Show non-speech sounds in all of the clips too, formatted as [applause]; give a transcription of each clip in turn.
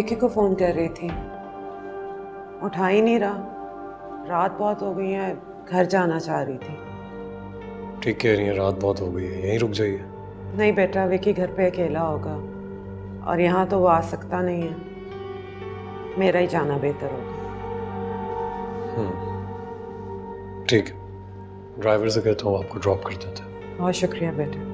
विक्की को फ़ोन कर रही थी। उठा ही नहीं रहा। रात बहुत हो गई है घर जाना चाह रही थी। ठीक कह रही है रात बहुत हो गई है यहीं रुक जाइए। नहीं बेटा विक्की घर पे अकेला होगा और यहाँ तो वो आ सकता नहीं है। मेरा ही जाना बेहतर होगा। हम्म। ठीक है। ड्राइवर से कहता हूँ आपको ड्रॉप कर देते बहुत शुक्रिया बेटा।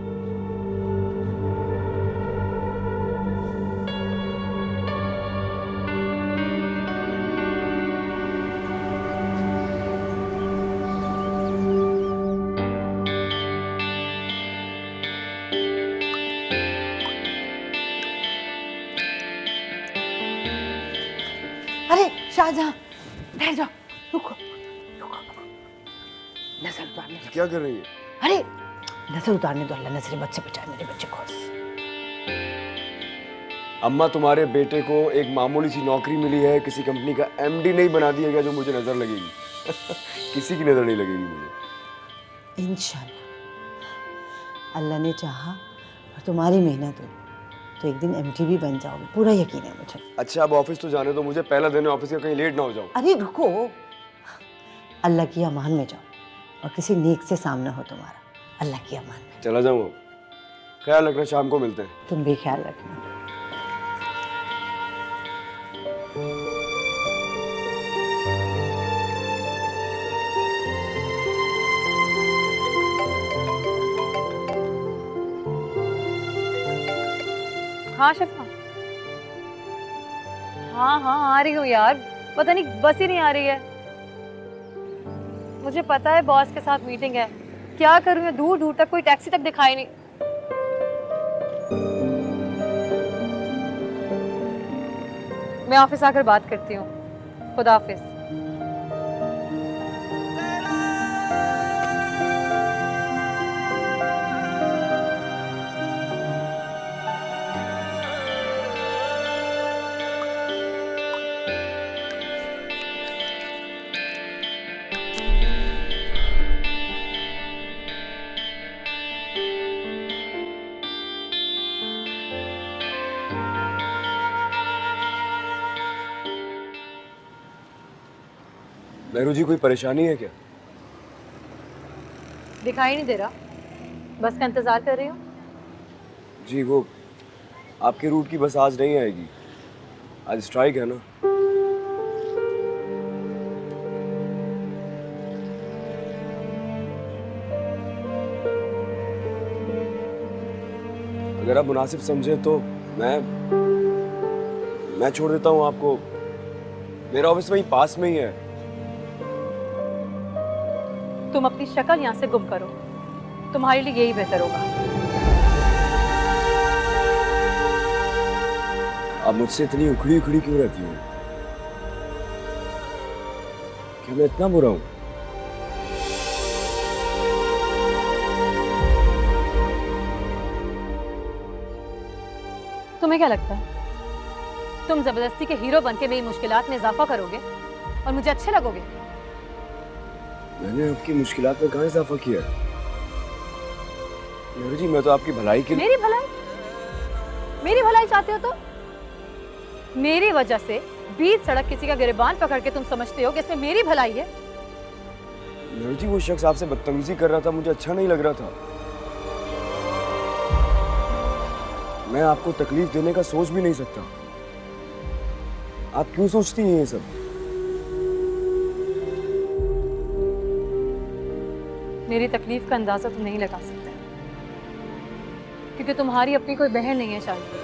अरे शाहजहां बैठ जाओ। रुको रुको नज़र उतारने दो। क्या कर रही है? अरे नज़र उतारने दो अल्लाह नज़र बच्चे बचाए मेरे बच्चे को अम्मा तुम्हारे बेटे को एक मामूली सी नौकरी मिली है किसी कंपनी का एमडी नहीं बना दिया गया जो मुझे नज़र लगेगी। [laughs] किसी की नज़र नहीं लगेगी मुझे। इंशाल्लाह। अल्लाह ने चाहा और तुम्हारी मेहनत हुई तो एक दिन एम भी बन जाओगे पूरा यकीन है मुझे। अच्छा अब ऑफ़िस तो जाने दो मुझे पहला दिन ऑफ़िस का कहीं लेट ना हो जाओ अरे रुको। अल्लाह की अमान में जाओ और किसी नेक से सामना हो तुम्हारा। अल्लाह की अमान में। चला जाऊँ ख्याल रखना शाम को मिलते हैं। तुम भी ख्याल रखना। हाँ शिफा हाँ। हाँ आ रही हूँ यार। पता नहीं, बस ही नहीं आ रही है। मुझे पता है बॉस के साथ मीटिंग है। क्या करूँ मैं? दूर दूर तक कोई टैक्सी तक दिखाई नहीं। मैं ऑफ़िस आकर बात करती हूँ। खुदा नेहरू जी कोई परेशानी है क्या? दिखाई नहीं दे रहा। बस का इंतज़ार कर रही हूँ। जी वो आपके रूट की बस आज नहीं आएगी। आज स्ट्राइक है ना। अगर आप मुनासिब समझे तो मैं मैं छोड़ देता हूँ आपको। मेरा ऑफ़िस वहीं पास में ही है। तुम अपनी शक्ल यहाँ से गुम करो। तुम्हारे लिए यही बेहतर होगा। अब मुझसे इतनी उखड़ी उखड़ी क्यों रहती हो? क्या मैं इतना बुरा हूँ? तुम्हें क्या लगता है? तुम ज़बरदस्ती के हीरो बन के मेरी मुश्किलात में इजाफा करोगे और मुझे अच्छे लगोगे? मैंने आपकी मुश्किल में कहाँ इजाफा किया? नेहरू जी मैं तो आपकी भलाई के मेरी भलाई? मेरी भलाई चाहते हो तो? मेरी वजह से बीच सड़क किसी का गिरबान पकड़ के तुम समझते हो कि इसमें मेरी भलाई है? नेहरू जी वो शख्स आपसे बदतमीजी कर रहा था मुझे अच्छा नहीं लग रहा था। मैं आपको तकलीफ़ देने का सोच भी नहीं सकता। आप क्यों सोचती हैं ये सब? मेरी तकलीफ़ का अंदाज़ा तुम नहीं लगा सकते। क्योंकि तुम्हारी अपनी कोई बहन नहीं है शायद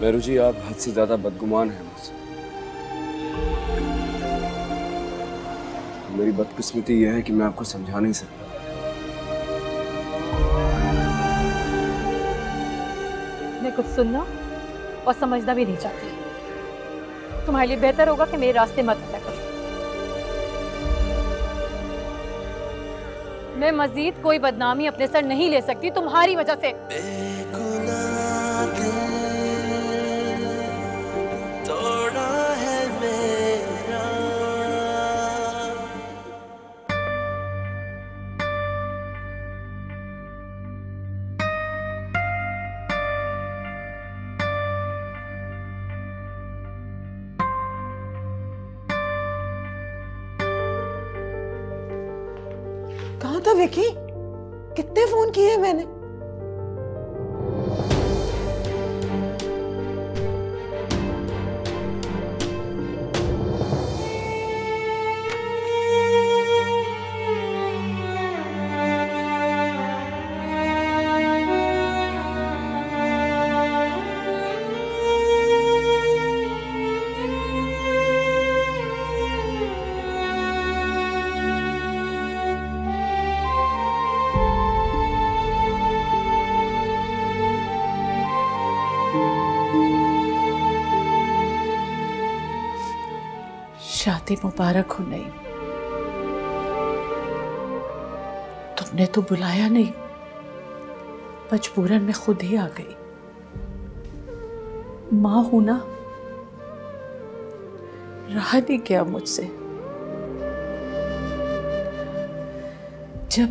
नेहरू जी, आप हद से ज़्यादा बदगुमान हैं मुझसे। मेरी बदकिस्मती यह है कि मैं आपको समझा नहीं सकता। कुछ सुनना और समझना भी नहीं चाहती। तुम्हारे लिए बेहतर होगा कि मेरे रास्ते मत आया करो। मैं मजीद कोई बदनामी अपने सर नहीं ले सकती, तुम्हारी वजह से। शादी मुबारक हो नहीं। तुमने तो बुलाया नहीं। मजबूरन में खुद ही आ गई। माँ हूँ ना। रहा नहीं गया मुझसे। जब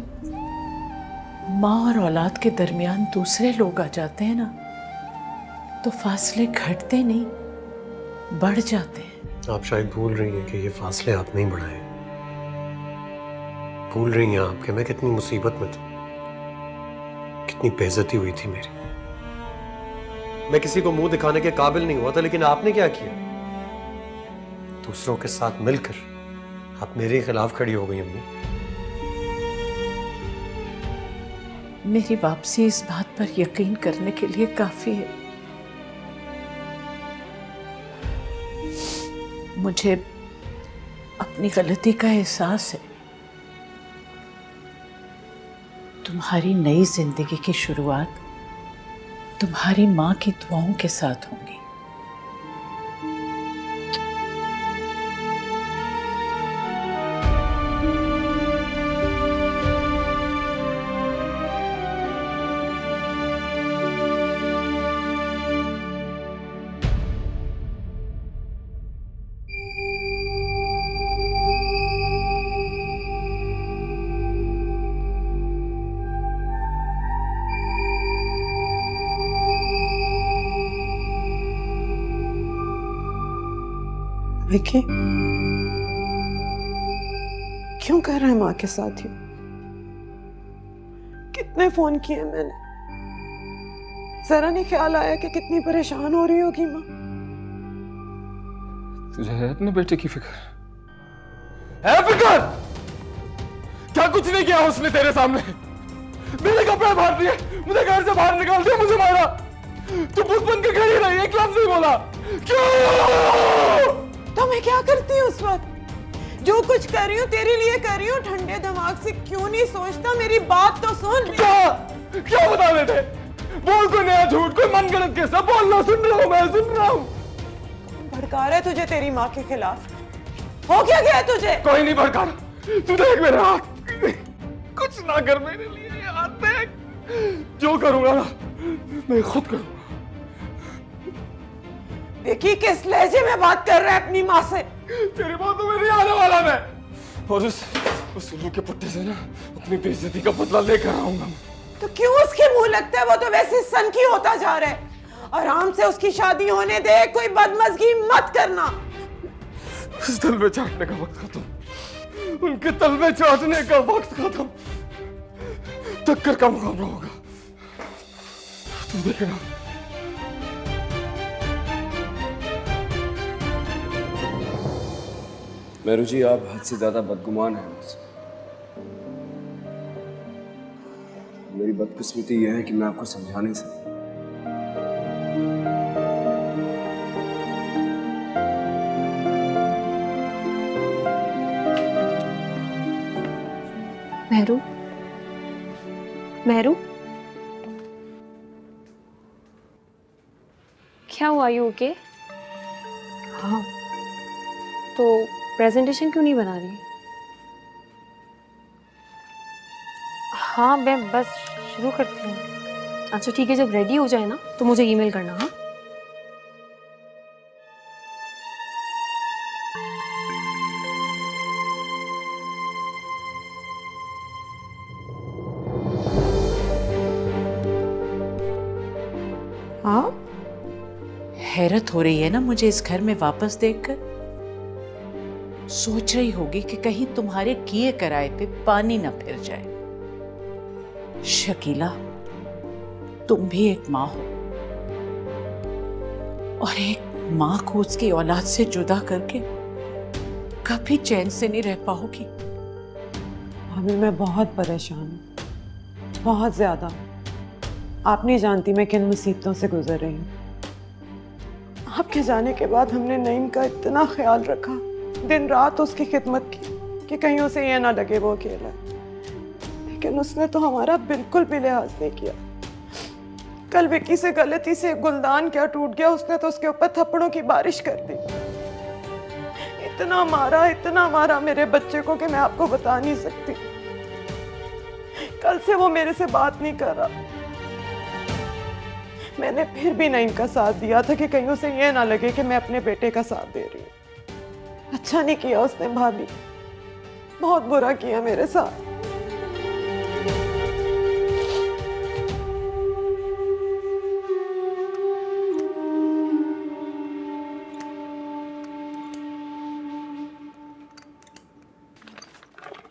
माँ और औलाद के दरमियान दूसरे लोग आ जाते हैं ना तो फासले घटते नहीं, बढ़ जाते हैं। आप शायद भूल रही हैं कि ये फासले आप नहीं बढ़ाए। भूल रही हैं आप कि मैं कितनी मुसीबत में था। कितनी बेइज्जती हुई थी मेरी। मैं किसी को मुँह दिखाने के काबिल नहीं हुआ था, लेकिन आपने क्या किया? दूसरों के साथ मिलकर आप मेरे खिलाफ खड़ी हो गई अम्मी। मेरी वापसी इस बात पर यकीन करने के लिए काफ़ी है। मुझे अपनी गलती का एहसास है। तुम्हारी नई ज़िंदगी की शुरुआत तुम्हारी माँ की दुआओं के साथ होंगी। विकी क्यों कर रहा है माँ के साथ ही? कितने फ़ोन किए मैंने? जरा नहीं ख्याल आया कि कितनी परेशान हो रही होगी माँ। तुझे है अपने बेटे की फ़िक्र? है फ़िक्र? क्या कुछ नहीं किया उसने तेरे सामने? मेरे कपड़े फाड़ दिए, मुझे घर से बाहर निकाल दिया, मुझे मारा। तू बुत बन के खड़ी रही, एक लफ्ज नहीं बोला। क्यों? तो मैं क्या करती हूँ उस वक्त? जो कुछ कर रही हूँ तेरे लिए कर रही हूँ। ठंडे दिमाग से क्यों नहीं सोचता? मेरी बात तो सुन। क्या? क्या बता रहे थे? बोल कोई नया झूठ कोई मन गलत कैसा बोल लो सुन रहा हूँ मैं सुन रहा हूँ। भड़का रहा है तुझे तेरी माँ के खिलाफ। हो क्या गया तुझे? कोई नहीं भड़का रहा। तू देख मेरे हाथ। कुछ ना कर मेरे लिए ये हाथ देख। जो करूँगा ना मैं खुद करूँगा देखी किस लहजे में बात कर रहा है अपनी माँ से? तेरी बातों में नहीं आने वाला मैं। और उस उस उल्लू के पट्टे से ना अपनी बेइज्जती का बदला लेकर आऊँगा मैं। तो क्यों उसके मुँह लगता है? वो तो वैसे सन की होता जा रहा है। आराम से उसकी शादी होने दे कोई बदमजगी मत करना। उस तलवे चाटने का वक्त खत्म। उनके तलवे चाटने का वक्त खत्म। टक्कर का मुकाबला होगा। तू देखेगा मेरू जी आप हद से ज़्यादा बदगुमान हैं मुझसे। मेरी बदकिस्मती यह है कि मैं आपको समझा नहीं सकता। मेहरू मेहरू क्या हुआ यू ओके हाँ। तो प्रेजेंटेशन क्यों नहीं बना रही? हाँ मैं बस शुरू करती हूँ। अच्छा ठीक है जब रेडी हो जाए ना तो मुझे ईमेल करना हाँ? हाँ? हैरत हो रही है ना मुझे इस घर में वापस देखकर? सोच रही होगी कि कहीं तुम्हारे किए कराए पे पानी ना फिर जाए। शकीला, तुम भी एक माँ हो। और एक माँ को उसकी औलाद से जुदा करके कभी चैन से नहीं रह पाओगी। अभी मैं बहुत परेशान हूँ। बहुत ज़्यादा। आप नहीं जानती मैं किन मुसीबतों से गुजर रही हूँ। आपके जाने के बाद हमने नईम का इतना ख्याल रखा। दिन रात उसकी खिदमत की कि कहीं उसे यह ना लगे वो अकेला। लेकिन उसने तो हमारा बिल्कुल भी लिहाज नहीं किया। कल विक्की से गलती से गुलदान क्या टूट गया, उसने तो उसके ऊपर थप्पड़ों की बारिश कर दी। इतना मारा इतना मारा मेरे बच्चे को कि मैं आपको बता नहीं सकती। कल से वो मेरे से बात नहीं कर रहा। मैंने फिर भी नईम का साथ दिया था कि कहीं उसे यह ना लगे कि मैं अपने बेटे का साथ दे रही हूँ। अच्छा नहीं किया उसने भाभी। बहुत बुरा किया मेरे साथ।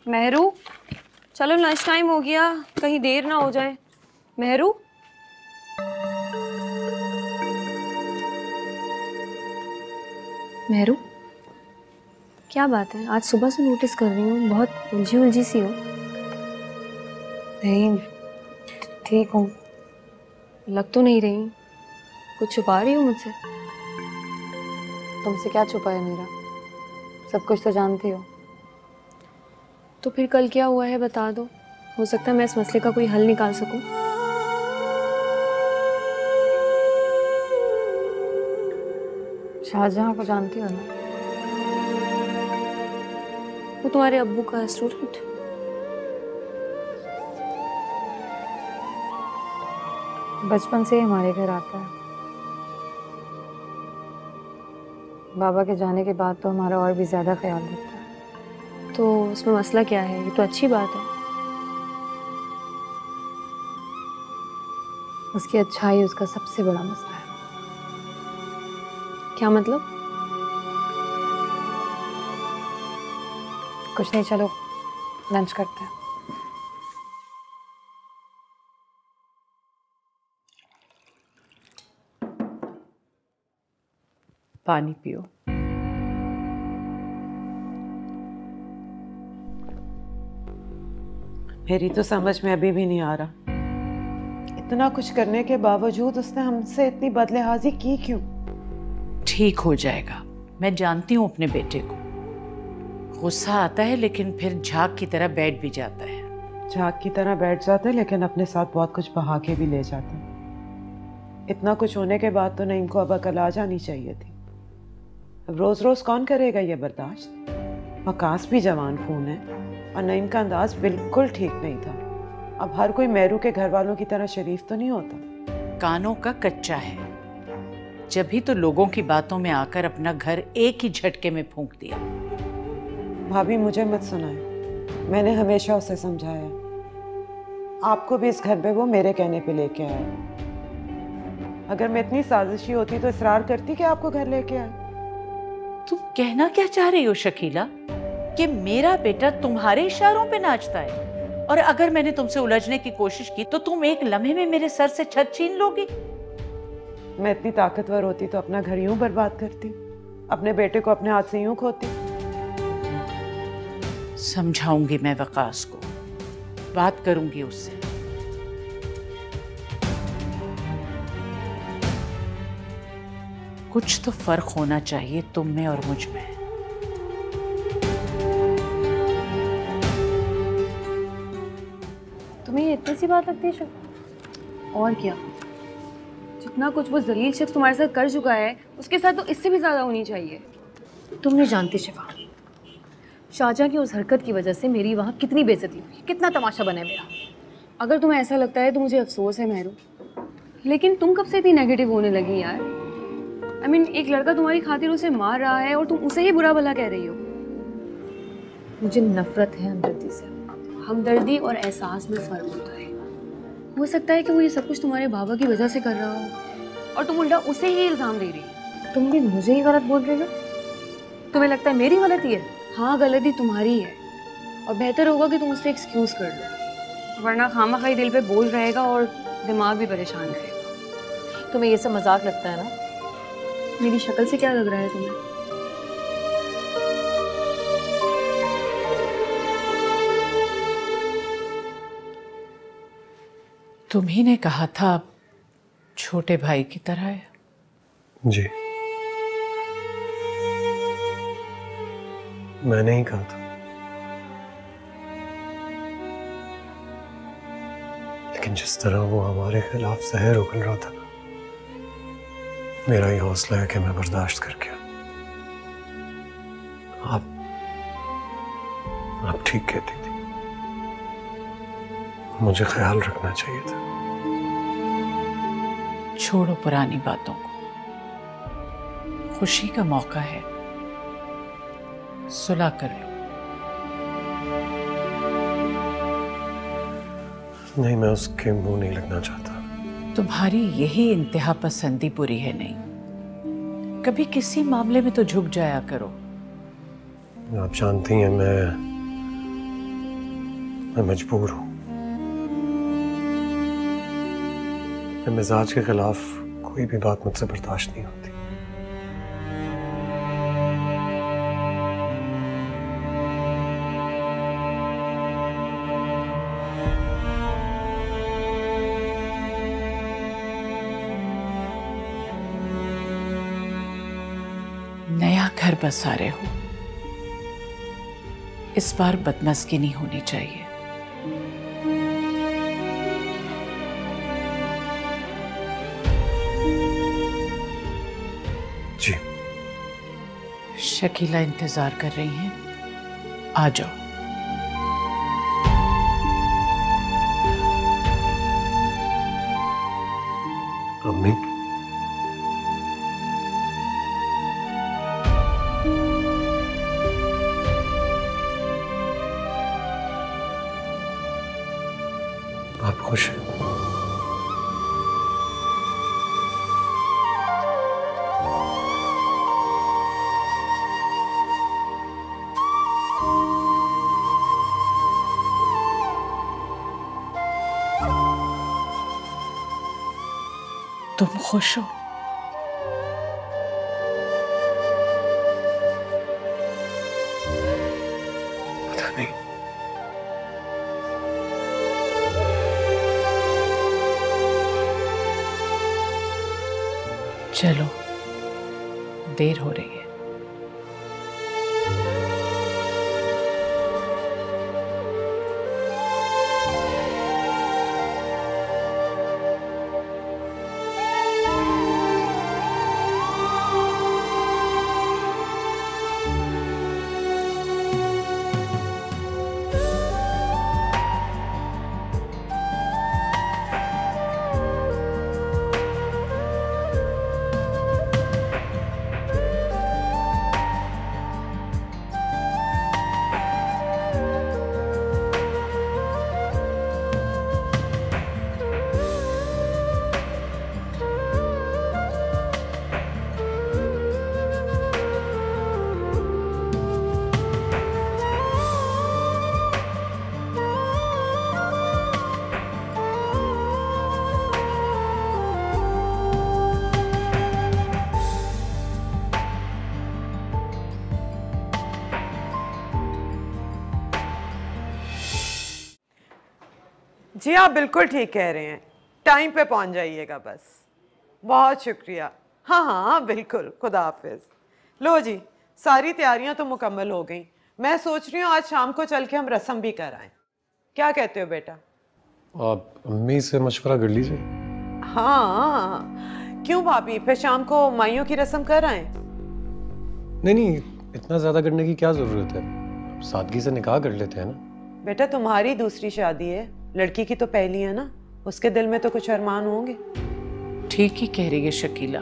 मेहरू, चलो लंच टाइम हो गया, कहीं देर ना हो जाए। मेहरू? मेहरू? क्या बात है? आज सुबह से नोटिस कर रही हूँ। बहुत उलझी उलझी सी हो। नहीं ठीक हूँ। लग तो नहीं रही। कुछ छुपा रही हूँ मुझसे? तुमसे क्या छुपा है मेरा? सब कुछ तो जानती हो। तो फिर कल क्या हुआ है बता दो। हो सकता है मैं इस मसले का कोई हल निकाल सकूँ। शाहजहाँ को जानती हो ना? वो तुम्हारे अब्बू का स्टूडेंट बचपन से ही हमारे घर आता है। बाबा के जाने के बाद तो हमारा और भी ज़्यादा ख्याल रखता है। तो उसमें मसला क्या है? ये तो अच्छी बात है। उसकी अच्छाई उसका सबसे बड़ा मसला है। क्या मतलब? कुछ नहीं चलो लंच करते हैं। पानी पियो। मेरी तो समझ में अभी भी नहीं आ रहा। इतना कुछ करने के बावजूद उसने हमसे इतनी बदलेहाजी की क्यों? ठीक हो जाएगा। मैं जानती हूँ अपने बेटे को। गुस्सा आता है लेकिन फिर झाग की तरह बैठ भी जाता है। झाग की तरह बैठ जाते लेकिन अपने साथ बहुत कुछ बहा के भी ले जाते हैं। इतना कुछ होने के बाद तो नईम को अब अकल आ जानी चाहिए थी। अब रोज रोज कौन करेगा ये बर्दाश्त? वकास भी जवान खून है और नईम का अंदाज बिल्कुल ठीक नहीं था। अब हर कोई मेरू के घर वालों की तरह शरीफ तो नहीं होता। कानों का कच्चा है। जब ही तो लोगों की बातों में आकर अपना घर एक ही झटके में फूंक दिया। भाभी मुझे मत सुनाए मैंने हमेशा उसे समझाया। आपको भी इस घर पे वो मेरे कहने पे लेके आया। अगर मैं इतनी साजिशी होती तो इसरार करती कि आपको घर लेके आए। तुम कहना क्या चाह रही हो शकीला? कि मेरा बेटा तुम्हारे इशारों पे नाचता है। और अगर मैंने तुमसे उलझने की कोशिश की तो तुम एक लम्हे में मेरे सर से छत छीन लोगी। मैं इतनी ताकतवर होती तो अपना घर यूँ बर्बाद करती। अपने बेटे को अपने हाथ से यूँ खोती। समझाऊँगी मैं वकास को। बात करूँगी उससे। कुछ तो फ़र्क होना चाहिए तुम में और मुझमें। तुम्हें इतनी सी बात लगती है शिफा और क्या? जितना कुछ वो जलील शख्स तुम्हारे साथ कर चुका है उसके साथ तो इससे भी ज़्यादा होनी चाहिए। तुम नहीं जानती शिफा शाहजहाँ की उस हरकत की वजह से मेरी वहाँ कितनी बेजती हुई कितना तमाशा बना है मेरा। अगर तुम्हें ऐसा लगता है तो मुझे अफसोस है मेहरू। लेकिन तुम कब से इतनी नेगेटिव होने लगी यार? आई I मीन mean, एक लड़का तुम्हारी खातिर उसे मार रहा है और तुम उसे ही बुरा भला कह रही हो। मुझे नफरत है हमदर्दी से। हमदर्दी और एहसास में फ़र्क होता है। हो सकता है कि वो ये सब कुछ तुम्हारे बाबा की वजह से कर रहा हो और तुम उल्टा उसे ही इल्ज़ाम दे रही हो। तुम भी मुझे ही गलत बोल रहे हो? तुम्हें लगता है मेरी गलती है? हाँ गलती तुम्हारी है। और बेहतर होगा कि तुम उससे एक्सक्यूज कर लो। वरना खामा खाई दिल पे बोझ रहेगा और दिमाग भी परेशान रहेगा। तुम्हें ये सब मज़ाक लगता है ना? मेरी शक्ल से क्या लग रहा है तुम्हें? तुम्ही ने कहा था छोटे भाई की तरह है। जी। मैंने ही कहा था। लेकिन जिस तरह वो हमारे खिलाफ जहर उगल रहा था, मेरा ही हौसला है कि मैं बर्दाश्त करके आप आप ठीक कहती थी। मुझे ख्याल रखना चाहिए था। छोड़ो पुरानी बातों को। खुशी का मौका है। सुलह कर लो। नहीं मैं उसके मुँह नहीं लगना चाहता। तुम्हारी यही इंतहा पसंदी बुरी है नहीं। कभी किसी मामले में तो झुक जाया करो। आप जानती हैं मैं मैं मजबूर हूँ। मैं मिजाज के खिलाफ कोई भी बात मुझसे बर्दाश्त नहीं होती। घर बसा रहे हो। इस बार बदमस्की नहीं होनी चाहिए। जी। शकीला इंतज़ार कर रही हैं। आ जाओ। अम्मी। खुश हो। चलो देर हो रही है। आप बिल्कुल ठीक कह रहे हैं। टाइम पे पहुँच जाइएगा बस। बहुत शुक्रिया। हाँ हाँ हाँ बिल्कुल खुदा हाफिज। लो जी सारी तैयारियाँ तो मुकम्मल हो गई। मैं सोच रही हूँ आज शाम को चल के हम रस्म भी कराएँ क्या कहते हो बेटा? आप अम्मी से मशवरा कर लीजिए। हाँ। क्यों भाभी? फिर शाम को माइयों की रस्म कराएँ नहीं नहीं इतना ज़्यादा करने की क्या ज़रूरत है? सादगी से निकाह कर लेते हैं ना। बेटा तुम्हारी दूसरी शादी है। लड़की की तो पहली है ना? उसके दिल में तो कुछ अरमान होंगे। ठीक ही कह रही है शकीला।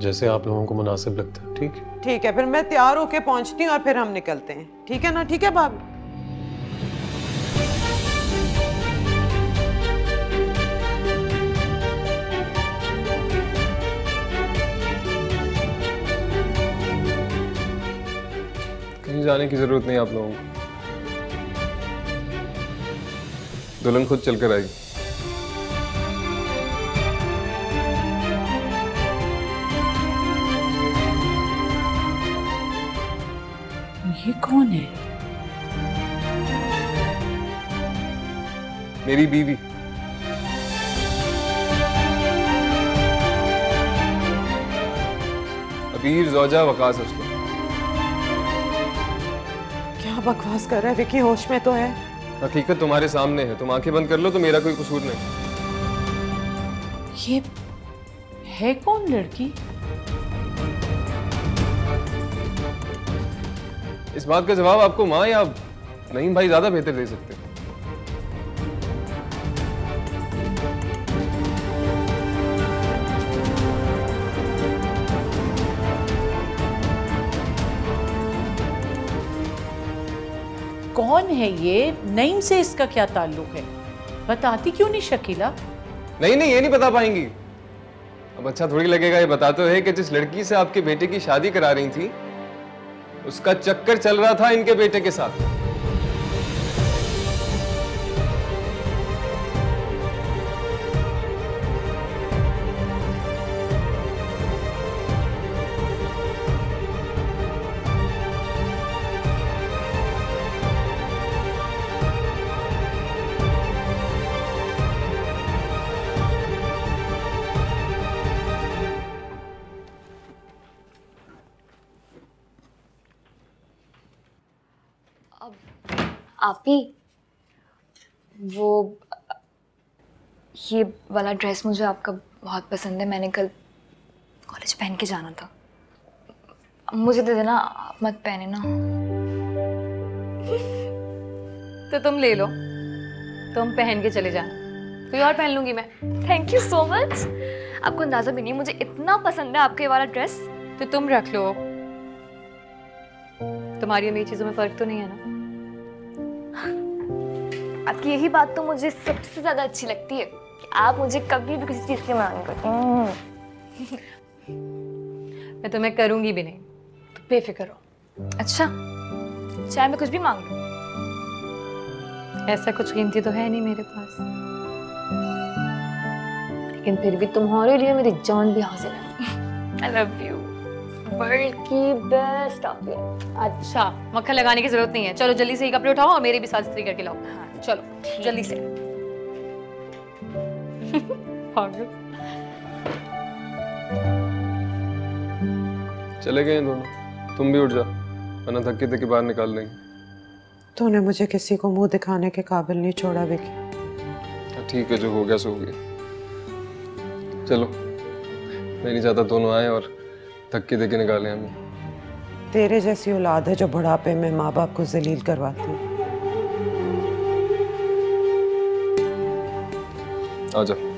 जैसे आप लोगों को मुनासिब लगता है ठीक? ठीक है फिर मैं तैयार होके पहुँचती हूँ और फिर हम निकलते हैं। ठीक है ना? ठीक है भाभी कहीं कहीं जाने की ज़रूरत नहीं आप लोगों को। दुल्हन खुद चलकर आएगी। ये कौन है? मेरी बीवी। अबीर जोजा वकास असलम क्या बकवास कर रहा है? विकी होश में तो है। हकीकत तुम्हारे सामने है। तुम आँखें बंद कर लो तो मेरा कोई कसूर नहीं। ये है कौन लड़की? इस बात का जवाब आपको माँ या नहीं भाई ज़्यादा बेहतर दे सकते हैं। कौन है ये? नईम से इसका क्या ताल्लुक है? बताती क्यों नहीं शकीला? नहीं नहीं, ये नहीं बता पाएँगी। अब अच्छा थोड़ी लगेगा, ये बता तो है कि जिस लड़की से आपके बेटे की शादी करा रही थी, उसका चक्कर चल रहा था इनके बेटे के साथ। आप ही वो ये वाला ड्रेस मुझे आपका बहुत पसंद है। मैंने कल कॉलेज पहन के जाना था। मुझे दे देना आप मत पहने ना। तो तुम ले लो। तुम पहन के चले जाना। कोई और पहन लूँगी मैं। थैंक यू सो मच आपको अंदाज़ा भी नहीं मुझे इतना पसंद है आपके वाला ड्रेस तो तुम रख लो। तुम्हारी और मेरी चीज़ों में फ़र्क तो नहीं है ना। आपकी यही बात तो मुझे सबसे ज़्यादा अच्छी लगती है कि आप मुझे कभी भी किसी चीज़ की मांग करते। हैं मैं तुम्हें करूँगी भी नहीं तो बेफिक्र हो। अच्छा चाहे मैं कुछ भी मांग लूँ। ऐसा कुछ कीमती तो है नहीं मेरे पास। लेकिन फिर भी तुम्हारे लिए मेरी जान भी हासिल है। आई लव यू वर्ल्ड की बेस्ट आप अच्छा मक्खन लगाने की ज़रूरत नहीं है। चलो जल्दी से ये कपड़े उठाओ और मेरे भी साथ इस्त्री करके लाओ। हाँ, चलो जल्दी से। [laughs] चले गए दोनों। तुम भी उठ जा वरना धक्के धक्के बाहर निकाल देंगे तूने मुझे किसी को मुँह दिखाने के काबिल नहीं छोड़ा विकी। हाँ, ठीक है जो हो गया सो हो गया। चलो मैं नहीं चाहता दोनों आए और धक्के धक्के निकाले हमें। तेरे जैसी औलाद है जो बुढ़ापे में माँ बाप को जलील करवाती है। आ जाओ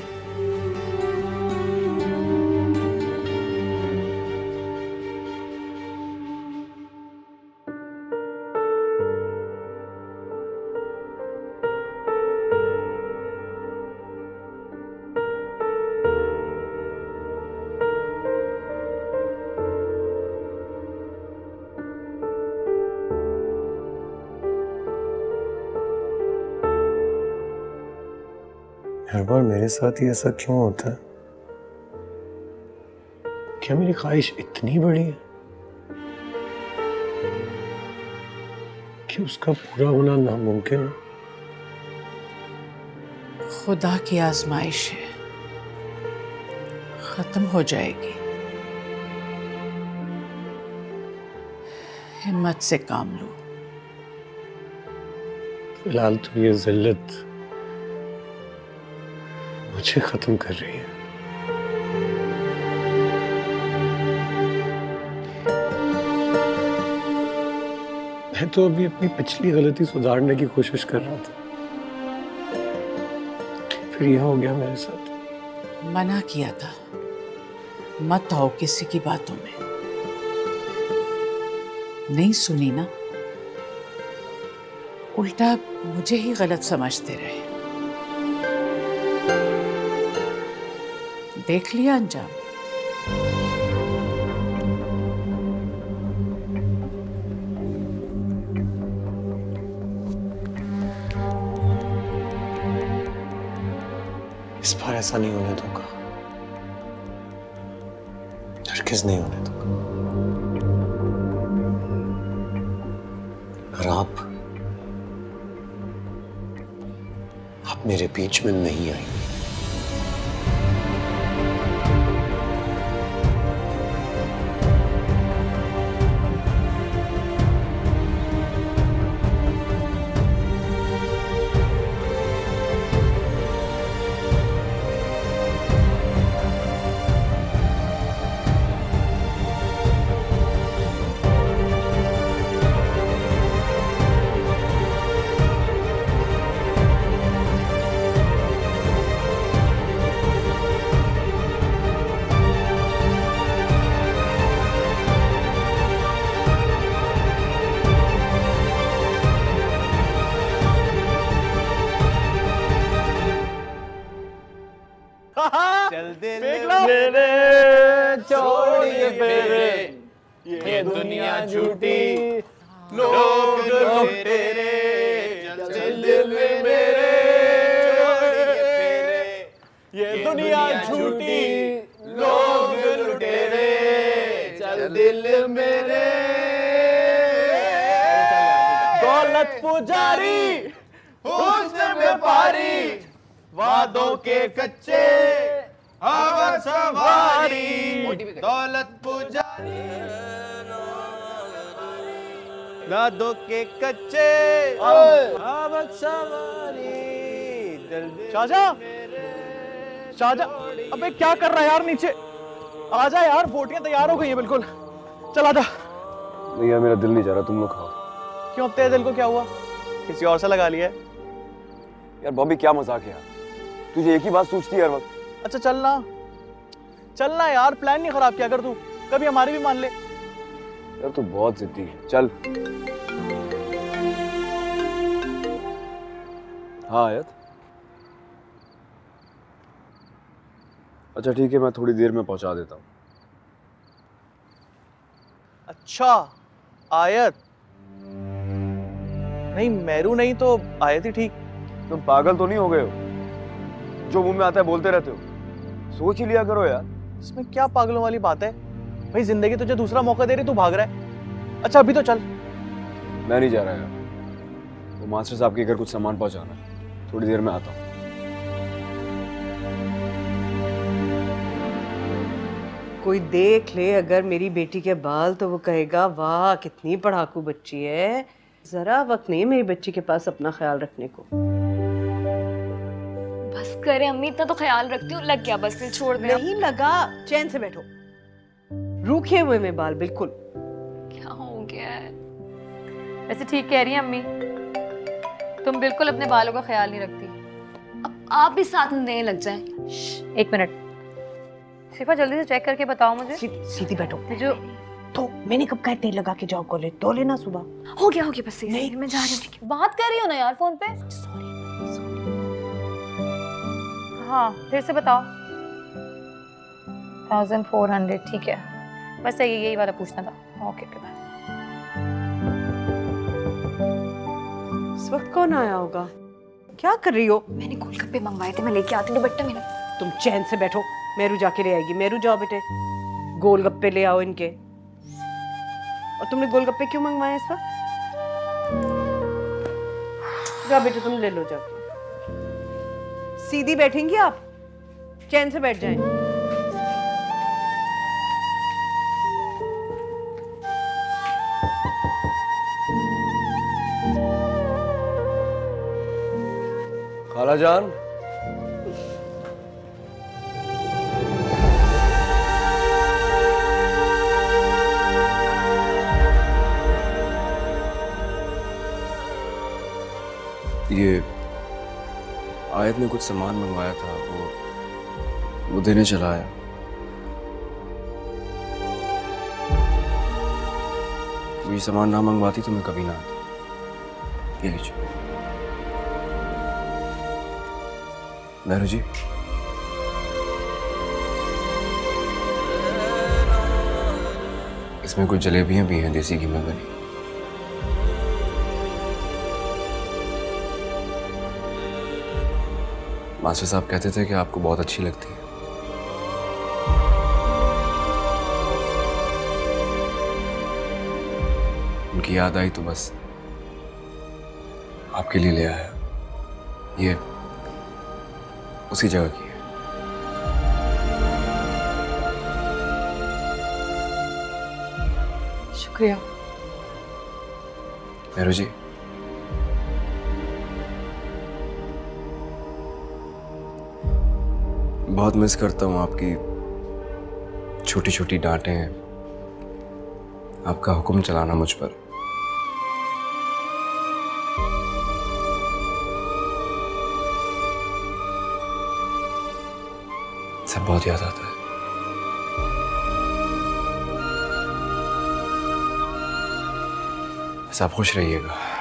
मेरे साथ ही ऐसा क्यों होता है? क्या मेरी ख्वाहिश इतनी बड़ी है कि उसका पूरा होना नामुमकिन है? खुदा की आजमाइश है। खत्म हो जाएगी। हिम्मत से काम लो। फ़िलहाल तो ये जिल्लत मुझे खत्म कर रही है। मैं तो अभी अपनी पिछली गलती सुधारने की कोशिश कर रहा था। फिर यह हो गया मेरे साथ। मना किया था। मत आओ किसी की बातों में। नहीं सुनी ना? उल्टा मुझे ही गलत समझते रहे। देख लिया अंजाम। इस बार ऐसा नहीं होने दूँगा। हरगिज नहीं होने दूँगा। और आप आप मेरे बीच में नहीं आई। सवारी दौलत पुजारी। वादों के कच्चे हवा सवारी। शाहजहा शाहजहा अबे क्या कर रहा है यार नीचे? आ जा यार बोटियाँ तैयार हो गई हैं बिल्कुल। चला जा नहीं यार मेरा दिल नहीं जा रहा तुम लोग खाओ। क्यों तेरे दिल को क्या हुआ? किसी और से लगा लिया? है? यार बॉबी क्या मज़ाक है यार। तुझे एक ही बात सोचती है हर वक्त। अच्छा चलना चलना यार प्लान नहीं खराब किया कर तू। कभी हमारी भी मान ले। यार तू बहुत जिद्दी है। चल। हाँ आयत। अच्छा ठीक है मैं थोड़ी देर में पहुँचा देता हूँ। अच्छा आयत। नहीं मेरू नहीं तो आयत ही ठीक। तुम पागल तो नहीं हो गए हो? जो मुँह में आता है बोलते रहते हो। सोच ही लिया करो यार। इसमें क्या पागलों वाली बात है? भाई ज़िंदगी तुझे दूसरा मौका दे रही तू भाग रहा है। अच्छा अभी तो चल। मैं नहीं जा रहा यार। वो मास्टर साहब के घर कुछ सामान पहुंचाना है। थोड़ी देर में आता हूँ। कोई देख ले अगर मेरी बेटी के बाल तो वो कहेगा वाह कितनी पढ़ाकू बच्ची है। जरा वक्त नहीं मेरी बच्ची के पास अपना ख्याल रखने को। बस करे अम्मी इतना तो ख्याल रखती हूँ लग गया बस फिर छोड़ दे। नहीं लगा चैन से बैठो। रूखे हुए में बाल बिल्कुल। क्या हो गया है? वैसे ठीक कह रही हैं अम्मी। तुम बिल्कुल अपने बालों का ख्याल नहीं रखती। अब आप भी साथ में देने लग जाए। एक मिनट। शिफा जल्दी से चेक करके बताओ मुझे। सी, सीधी बैठो। जो तो मैंने कब कहा तेल लगा के जाओ कॉलेज तो लेना सुबह। हो गया हो गया बस नहीं मैं जा रही हूँ बात कर रही हो ना यार फ़ोन पे? हाँ फिर से बताओ। थाउज़ेंड फोर हंड्रेड ठीक है। बस यही यही वाला पूछना था। ओके ओके बाय इस वक्त कौन आया होगा? क्या कर रही हो? मैंने गोलगप्पे मंगवाए थे मैं लेके आती हूँ दुपट्टा मेरा। तुम चैन से बैठो मेरू जाके ले आएगी। मेरू जाओ बेटे। गोलगप्पे ले आओ इनके। और तुमने गोलगप्पे क्यों मंगवाए इस वक्त? जाओ बेटे तुम ले लो जाके। सीधी बैठेंगी आप? चैन से बैठ जाएँ। खाला जान। ये आयत ने कुछ सामान मंगवाया था, वो वो देने चला आया। वो ये सामान ना मंगवाती तो मैं कभी ना आता। ये लीजिए। नेहरू जी। इसमें कुछ जलेबियाँ भी हैं, देसी घी में बनी। मास्टर साहब कहते थे कि आपको बहुत अच्छी लगती है। उनकी याद आई तो बस आपके लिए ले आया। ये उसी जगह की है। शुक्रिया। मेरू जी। बहुत मिस करता हूँ आपकी छोटी छोटी डांटें। आपका हुक्म चलाना मुझ पर। सब बहुत याद आता है। बस आप खुश रहिएगा।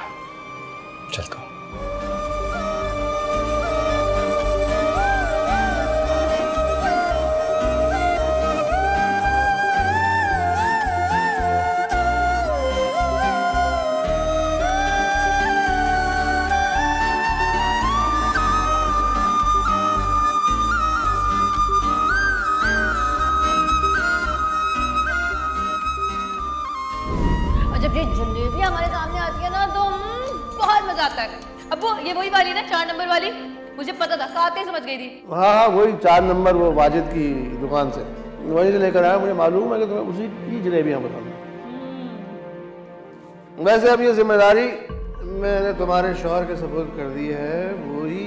ही समझ गई थी। हाँ हाँ वही चार नंबर वो वाजिद की दुकान से। वहीं से लेकर आया मुझे मालूम है कि तुम्हें उसी की जलेबियाँ पसंद हैं। वैसे अब ये ज़िम्मेदारी मैंने तुम्हारे शौहर के सपोर्ट कर दी है वही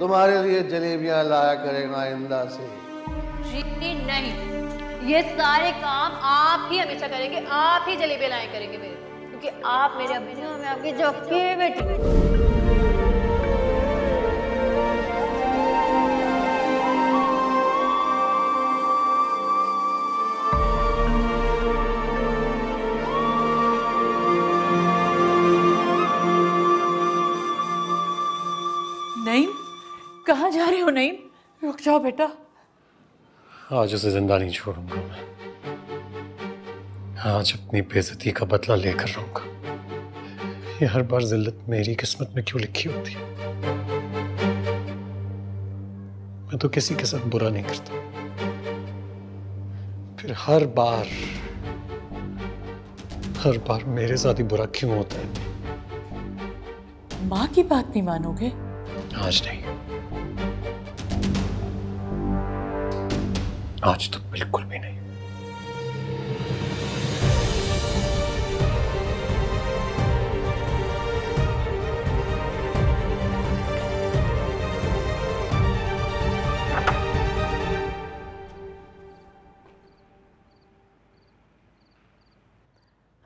तुम्हारे लिए जलेबियाँ लाया करेगा आइंदा से। जी नहीं ये सारे काम आप ही हमेशा करेंगे आप ही जलेबी लाए करेंगे मेरे। क्योंकि आप मेरे हो, मैं आपकी जक्की बेटी कहाँ जा रहे हो नईम रुक जाओ बेटा। आज उसे ज़िंदा नहीं छोड़ूँगा मैं। आज अपनी बेजती का बदला लेकर रहूँगा। ये हर बार जिल्लत मेरी किस्मत में क्यों लिखी होती? है मैं तो किसी के साथ बुरा नहीं करता। फिर हर बार हर बार मेरे साथ ही बुरा क्यों होता है? माँ की बात नहीं मानोगे? आज नहीं। आज तो बिल्कुल भी नहीं।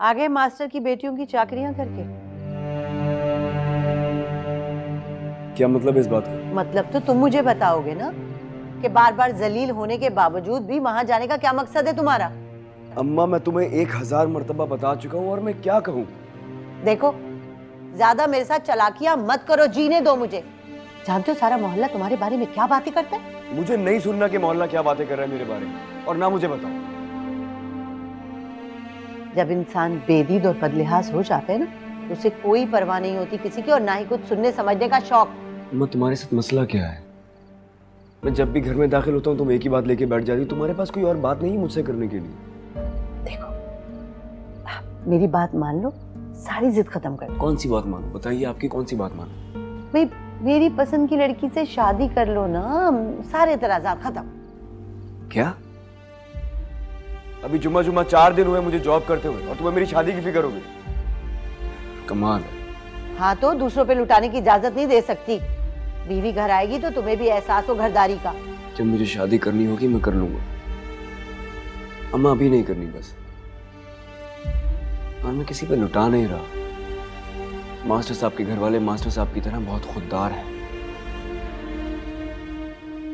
आगे मास्टर की बेटियों की चाकरियाँ करके। क्या मतलब इस बात का? मतलब तो तुम मुझे बताओगे ना? कि बार बार जलील होने के बावजूद भी वहाँ जाने का क्या मकसद है तुम्हारा? अम्मा मैं तुम्हें एक हज़ार मरतबा बता चुका हूँ और मैं क्या कहूँ? देखो ज़्यादा मेरे साथ चलाकियाँ मत करो जीने दो मुझे। जानते हो सारा मोहल्ला तुम्हारे बारे में क्या बातें करता है? मुझे नहीं सुनना कि मोहल्ला क्या बातें कर रहा है मेरे बारे में और ना मुझे बताओ। जब इंसान बेदीद और बदलिहाज हो जाता है ना तो उसे कोई परवाह नहीं होती किसी की और ना ही कुछ सुनने समझने का शौक। तुम्हारे साथ मसला क्या है? मैं जब भी घर में दाखिल होता हूँ तुम एक ही बात लेके बैठ जाती तुम्हारे पास कोई और बात नहीं मुझसे करने के लिए। देखो मेरी बात मान लो सारी जिद खत्म कर कौन सी बात मानो? बताइए आपकी कौन सी बात मानो? भाई मेरी पसंद की लड़की से शादी कर लो ना सारे तराजा खत्म। क्या? अभी जुम्मा जुम्मा चार दिन हुए मुझे जॉब करते हुए और तुम्हें मेरी शादी की फ़िक्र हो गई कमाल हाँ तो दूसरों पे लुटाने की इजाज़त नहीं दे सकती। बीवी घर आएगी तो तुम्हें भी एहसास हो घरदारी का। जब मुझे शादी करनी होगी, मैं कर लूँगा। अम्मा अभी नहीं करनी बस। और मैं किसी पे लुटा नहीं रहा। मास्टर साहब के घर वाले मास्टर साहब की तरह बहुत खुददार हैं।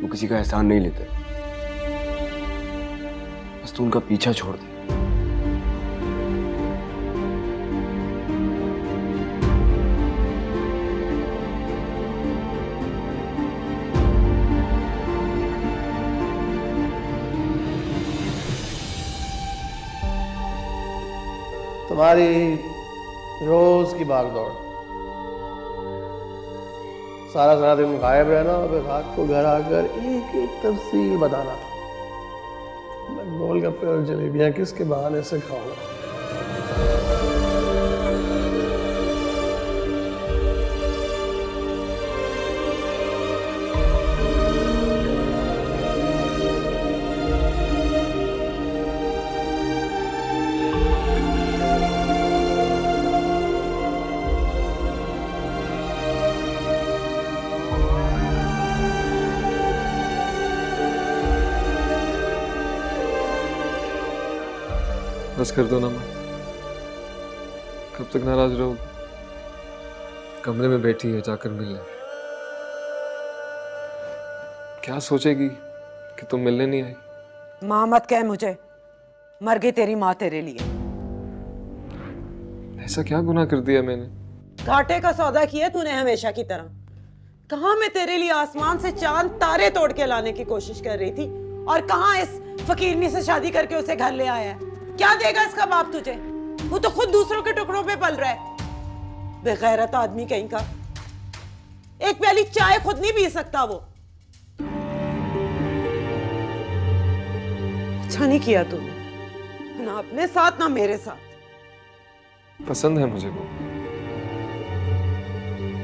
वो किसी का एहसान नहीं लेते। बस तू उनका पीछा छोड़ दे। तुम्हारी रोज की भाग दौड़। सारा सारा दिन गायब रहना और फिर रात को घर आकर एक एक तफसील बताना। मैं गोलगप्पे और जलेबियाँ किसके बहाने से खाऊँगा? बस कर दो ना माँ। कब तक नाराज़ रहोगे? कमरे में बैठी है जाकर मिल ले। क्या सोचेगी कि तुम मिलने नहीं आई? माँ मत कह मुझे। मर गई तेरी माँ तेरे लिए। ऐसा क्या गुनाह कर दिया मैंने? घाटे का सौदा किया तूने हमेशा की तरह। कहा मैं तेरे लिए आसमान से चाँद तारे तोड़ के लाने की कोशिश कर रही थी? और कहा इस फकीरनी से शादी करके उसे घर ले आया है? क्या देगा इसका बाप तुझे? वो तो खुद दूसरों के टुकड़ों पे पल रहा है। बेगैरत आदमी कहीं का। एक प्याली चाय खुद नहीं पी सकता वो। अच्छा नहीं किया तूने। ना अपने साथ, ना मेरे साथ। पसंद है मुझे वो।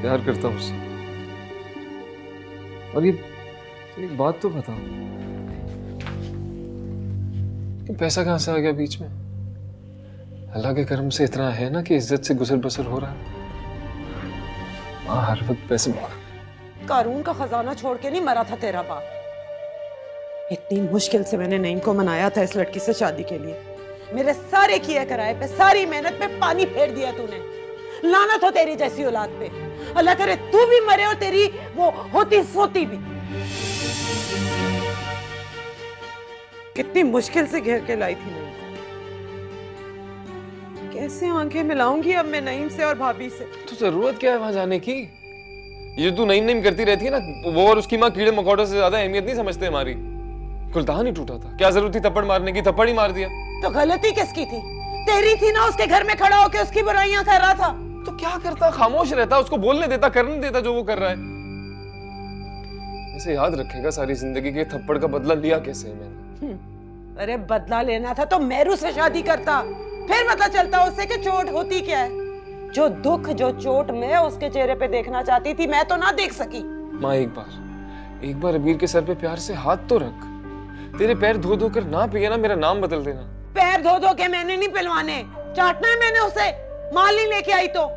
प्यार करता हूँ उससे। और ये, एक बात तो बताओ। कि पैसा कहाँ से आ गया बीच में? अल्लाह के करम से इतना है ना कि इज़्ज़त से गुजर बसर हो रहा है। हर वक्त पैसे मांग। कारून का खजाना छोड़ के नहीं मरा था तेरा बाप। इतनी मुश्किल से मैंने नईम को मनाया था इस लड़की से शादी के लिए। मेरे सारे किए कराए पे, सारी मेहनत पे पानी फेर दिया तूने। लानत हो तेरी जैसी औलाद पे। अल्लाह करे तू भी मरे और तेरी वो होती सोती भी। कितनी मुश्किल से घेर के लाई थी नईम कैसे आँखें मिलाऊँगी अब मैं नईम से और भाभी से? तो ज़रूरत क्या है वहाँ जाने की? ये तू नईम नईम करती रहती है ना वो और उसकी माँ कीड़े मकोड़ों से ज़्यादा अहमियत नहीं समझते हमारी। कुलतान ही टूटा था। क्या ज़रूरत थी थप्पड़ मारने की? थप्पड़ ही मार दिया। तो गलती किसकी थी? तेरी थी ना उसके घर में खड़ा होकर उसकी बुराइयाँ कर रहा था। तो क्या करता? खामोश रहता उसको बोलने देता करने देता जो वो कर रहा है। इसे याद रखेगा सारी ज़िंदगी के थप्पड़ का बदला लिया कैसे मैंने। अरे बदला लेना था तो मेरू से शादी करता। फिर पता चलता उसे कि चोट होती क्या है। जो दुख जो चोट मैं उसके चेहरे पे देखना चाहती थी मैं तो ना देख सकी। माँ एक बार एक बार अबीर के सर पे प्यार से हाथ तो रख। तेरे पैर धो धो कर ना पिए ना मेरा नाम बदल देना। पैर धो धो के मैंने नहीं पिलवाने। चाटना है मैंने उसे। माल नहीं लेके आई तो।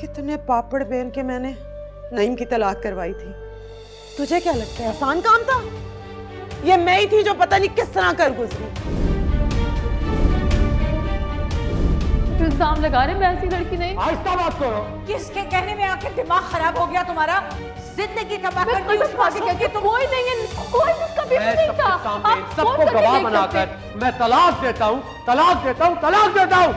कितने पापड़ बेल के मैंने नईम की तलाक करवाई थी। तुझे क्या लगता है आसान काम था? ये मैं ही थी जो पता नहीं किस तरह कर गुजरी। इल्ज़ाम लगा रहे मैं ऐसी लड़की नहीं। आहिस्ता बात करो। किसके कहने में आखिर दिमाग खराब हो गया तुम्हारा? ज़िंदगी तबाह मैं कर उस मासूम की तुम कोई नहीं है कोई भी कभी भी नहीं था। सबको करके गवाह बनाकर मैं तलाक देता हूँ तलाक देता हूँ तलाक देता हूँ।